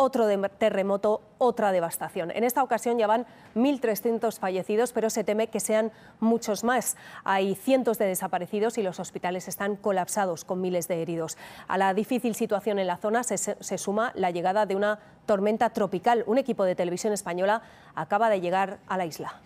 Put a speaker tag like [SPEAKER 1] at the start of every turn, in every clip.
[SPEAKER 1] otro terremoto, otra devastación. En esta ocasión ya van 1.300 fallecidos, pero se teme que sean muchos más. Hay cientos de desaparecidos y los hospitales están colapsados con miles de heridos. A la difícil situación en la zona se, se suma la llegada de una tormenta tropical. Un equipo de televisión española acaba de llegar a la isla.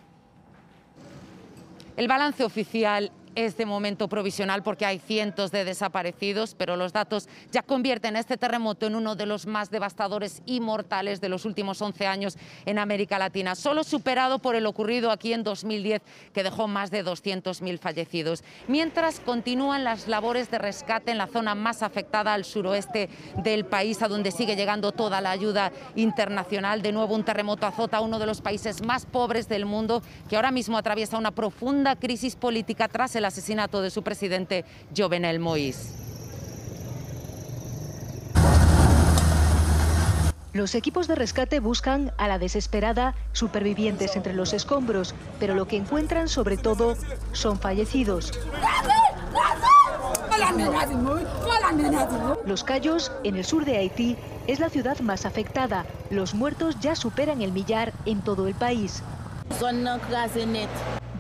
[SPEAKER 2] El balance oficial es de momento provisional porque hay cientos de desaparecidos, pero los datos ya convierten este terremoto en uno de los más devastadores y mortales de los últimos 11 años en América Latina, solo superado por el ocurrido aquí en 2010, que dejó más de 200.000 fallecidos. Mientras continúan las labores de rescate en la zona más afectada al suroeste del país, a donde sigue llegando toda la ayuda internacional. De nuevo, un terremoto azota a uno de los países más pobres del mundo, que ahora mismo atraviesa una profunda crisis política tras el asesinato de su presidente Jovenel Moïse.
[SPEAKER 3] Los equipos de rescate buscan a la desesperada supervivientes entre los escombros, pero lo que encuentran sobre todo son fallecidos. Los Cayos, en el sur de Haití, es la ciudad más afectada. Los muertos ya superan el millar en todo el país.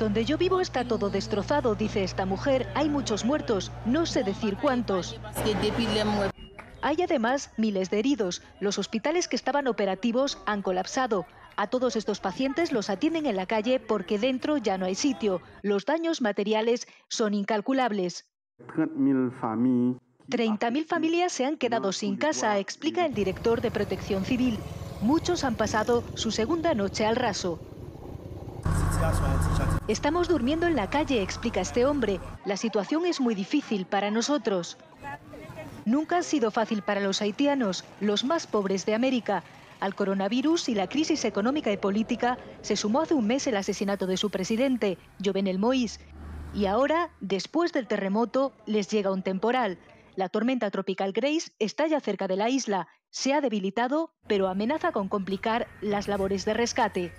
[SPEAKER 3] Donde yo vivo está todo destrozado, dice esta mujer. Hay muchos muertos, no sé decir cuántos. Hay además miles de heridos. Los hospitales que estaban operativos han colapsado. A todos estos pacientes los atienden en la calle porque dentro ya no hay sitio. Los daños materiales son incalculables. 30.000 familias se han quedado sin casa, explica el director de Protección Civil. Muchos han pasado su segunda noche al raso. Estamos durmiendo en la calle, explica este hombre. La situación es muy difícil para nosotros. Nunca ha sido fácil para los haitianos, los más pobres de América. Al coronavirus y la crisis económica y política se sumó hace un mes el asesinato de su presidente, Jovenel Moïse. Y ahora, después del terremoto, les llega un temporal. La tormenta tropical Grace está ya cerca de la isla. Se ha debilitado, pero amenaza con complicar las labores de rescate.